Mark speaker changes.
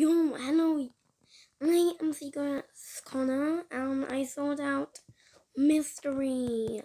Speaker 1: Yo, hello. I am Secret Connor, and I sold out Mystery